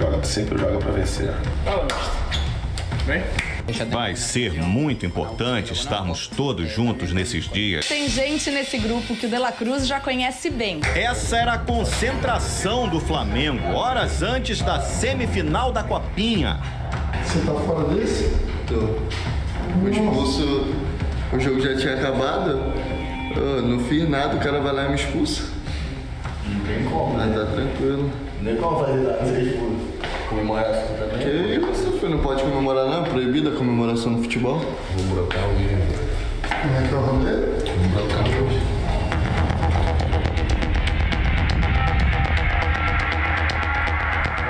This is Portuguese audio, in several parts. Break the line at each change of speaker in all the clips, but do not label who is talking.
joga, sempre joga para vencer.
Vem.
Vai ser muito importante estarmos todos juntos nesses dias.
Tem gente nesse grupo que o De La Cruz já conhece bem.
Essa era a concentração do Flamengo, horas antes da semifinal da Copinha.
Você tá fora desse?
Tô. Fui expulso, o jogo já tinha acabado. Eu não fiz nada, o cara vai lá e me expulsa.
Tem como.
Mas tá tranquilo.
Não tem como fazer nada, ser expulso. Comemorar assim também.
Que isso, filho? Não pode comemorar não? Proibida a comemoração no futebol?
Vou brocar o vídeo.
Como é que é o rolê?
Vou brocar o vídeo.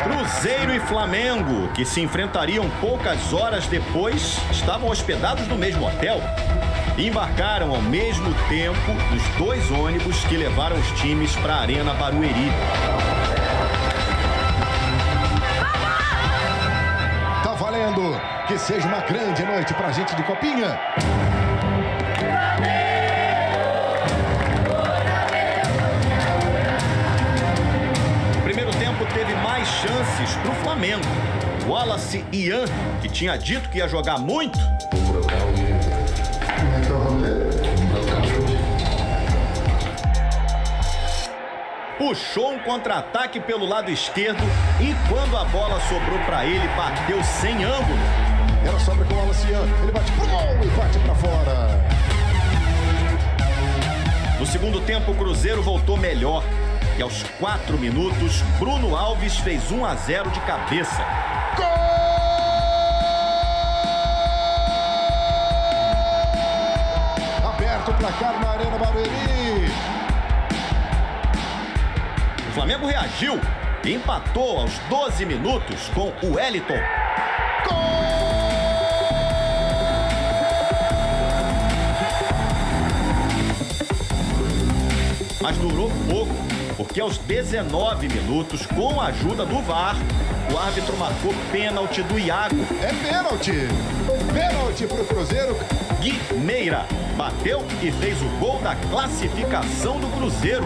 Cruzeiro e Flamengo, que se enfrentariam poucas horas depois, estavam hospedados no mesmo hotel. Embarcaram ao mesmo tempo nos dois ônibus que levaram os times para a Arena Barueri.
Tá valendo! Que seja uma grande noite pra gente de Copinha.
O primeiro tempo teve mais chances para o Flamengo. Wallace Ian, que tinha dito que ia jogar muito, puxou um contra-ataque pelo lado esquerdo e quando a bola sobrou para ele, bateu sem ângulo.
Ela sobra com o Alacian. Ele bate pro gol e bate pra fora.
No segundo tempo, o Cruzeiro voltou melhor. E aos quatro minutos, Bruno Alves fez 1 a 0 de cabeça.
Aberto o placar na Arena Barueri.
O Flamengo reagiu e empatou aos 12 minutos com o Wellington. Mas durou pouco, porque aos 19 minutos, com a ajuda do VAR, o árbitro marcou pênalti do Iago.
É pênalti. Pênalti pro Cruzeiro.
Gui Meira bateu e fez o gol da classificação do Cruzeiro.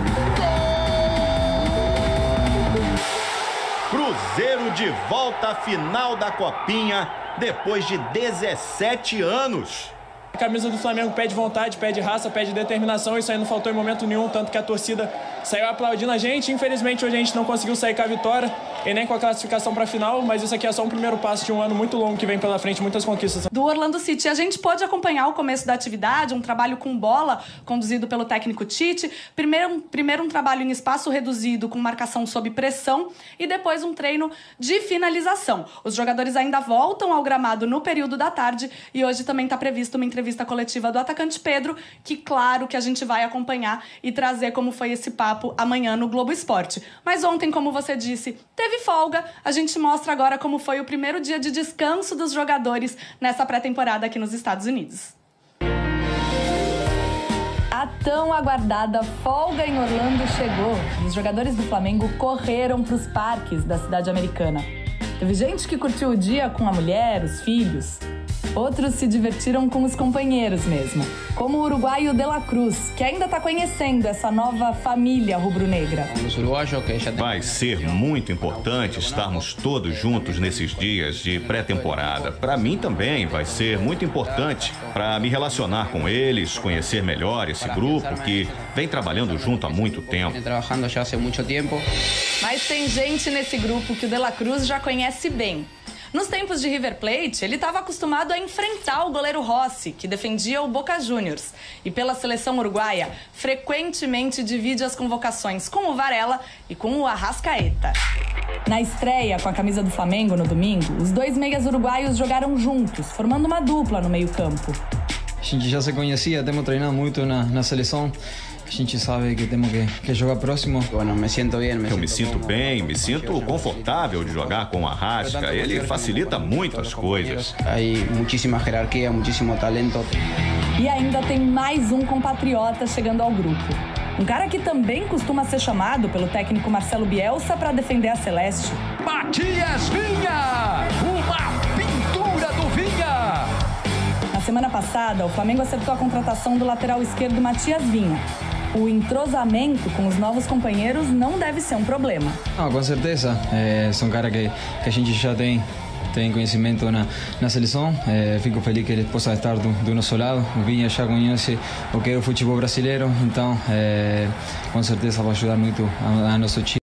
Cruzeiro de volta à final da Copinha depois de 17 anos.
A camisa do Flamengo pede vontade, pede raça, pede determinação. Isso aí não faltou em momento nenhum, tanto que a torcida saiu aplaudindo a gente. Infelizmente, hoje a gente não conseguiu sair com a vitória e nem com a classificação para a final, mas isso aqui é só um primeiro passo de um ano muito longo que vem pela frente, muitas conquistas.
do Orlando City. A gente pôde acompanhar o começo da atividade, um trabalho com bola conduzido pelo técnico Tite. Primeiro, primeiro um trabalho em espaço reduzido com marcação sob pressão e depois um treino de finalização. Os jogadores ainda voltam ao gramado no período da tarde e hoje também está prevista uma entrevista coletiva do atacante Pedro, que claro que a gente vai acompanhar e trazer como foi esse papo amanhã no Globo Esporte. Mas ontem, como você disse, teve folga. A gente mostra agora como foi o primeiro dia de descanso dos jogadores nessa pré-temporada aqui nos Estados Unidos.
A tão aguardada folga em Orlando chegou e os jogadores do Flamengo correram para os parques da cidade americana. Teve gente que curtiu o dia com a mulher, os filhos. Outros se divertiram com os companheiros mesmo, como o uruguaio De La Cruz, que ainda está conhecendo essa nova família rubro-negra.
Vai ser muito importante estarmos todos juntos nesses dias de pré-temporada. Para mim também vai ser muito importante para me relacionar com eles, conhecer melhor esse grupo que vem trabalhando junto há muito tempo.
Mas tem gente nesse grupo que o De La Cruz já conhece bem. Nos tempos de River Plate, ele estava acostumado a enfrentar o goleiro Rossi, que defendia o Boca Juniors. E pela seleção uruguaia, frequentemente divide as convocações com o Varela e com o Arrascaeta.
Na estreia com a camisa do Flamengo no domingo, os dois meias uruguaios jogaram juntos, formando uma dupla no meio-campo.
A gente já se conhecia, temos treinado muito na, na seleção. A gente sabe que temos que, que jogar próximo. Bueno, me sinto bem, me
Eu me sinto bem, me sinto confortável de jogar com o Arrasca. Ele facilita muito as coisas.
Hay muchísima jerarquía, muchísimo talento.
E ainda tem mais um compatriota chegando ao grupo. Um cara que também costuma ser chamado pelo técnico Marcelo Bielsa para defender a Celeste.
Matias Vinha! Uma
semana passada, o Flamengo acertou a contratação do lateral esquerdo Matias Vinha.
o entrosamento com os novos companheiros não deve ser um problema.
Não, com certeza. É, são caras que, que a gente já tem tem conhecimento na, na seleção. É, fico feliz que ele possa estar do, do nosso lado. O Vinha já conhece o que é o futebol brasileiro, então é, com certeza vai ajudar muito a, a nosso time.